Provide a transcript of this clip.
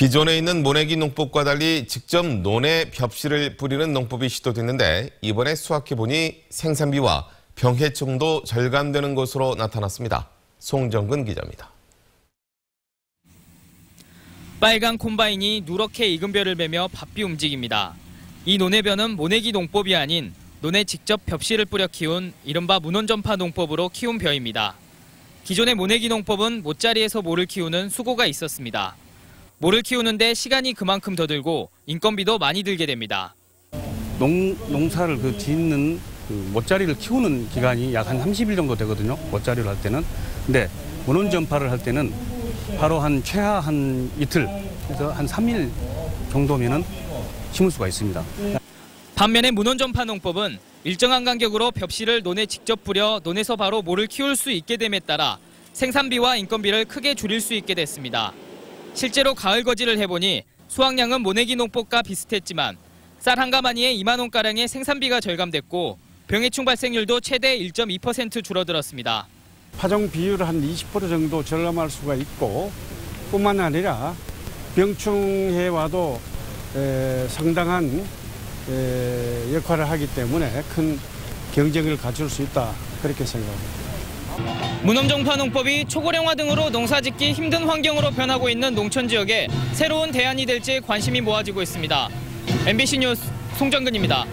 기존에 있는 모내기 농법과 달리 직접 논에 벽실을 뿌리는 농법이 시도됐는데 이번에 수확해보니 생산비와 병해충도 절감되는 것으로 나타났습니다. 송정근 기자입니다. 빨간 콤바인이 누렇게 익은 벼를 베며 바삐 움직입니다. 이 논해벼는 모내기 농법이 아닌 논에 직접 벽실을 뿌려 키운 이른바 문원전파 농법으로 키운 벼입니다. 기존의 모내기 농법은 모짜리에서 모를 키우는 수고가 있었습니다. 모를 키우는데 시간이 그만큼 더 들고 인건비도 많이 들게 됩니다. 농, 농사를 그 짓는 그 모짜리를 키우는 기간이 약 한 30일 정도 되거든요. 모짜리를 할 때는. 근데 원원 전파를 할 때는 바로 한 최하 한 이틀, 그래서 한 3일 정도면은 심을 수가 있습니다. 반면에 문원전파 농법은 일정한 간격으로 벽실을 논에 직접 뿌려 논에서 바로 모를 키울 수 있게 됨에 따라 생산비와 인건비를 크게 줄일 수 있게 됐습니다. 실제로 가을 거지를 해보니 수확량은 모내기 농법과 비슷했지만 쌀 한 가마니에 2만 원가량의 생산비가 절감됐고 병해충 발생률도 최대 1.2% 줄어들었습니다. 파종 비율을 한20% 정도 절감할 수가 있고 뿐만 아니라 병충해 와도 에, 상당한 에, 역할을 하기 때문에 큰 경쟁을 갖출 수 있다 그렇게 생각합니다. 문엄정파 농법이 초고령화 등으로 농사짓기 힘든 환경으로 변하고 있는 농촌 지역에 새로운 대안이 될지 관심이 모아지고 있습니다. MBC 뉴스 송정근입니다.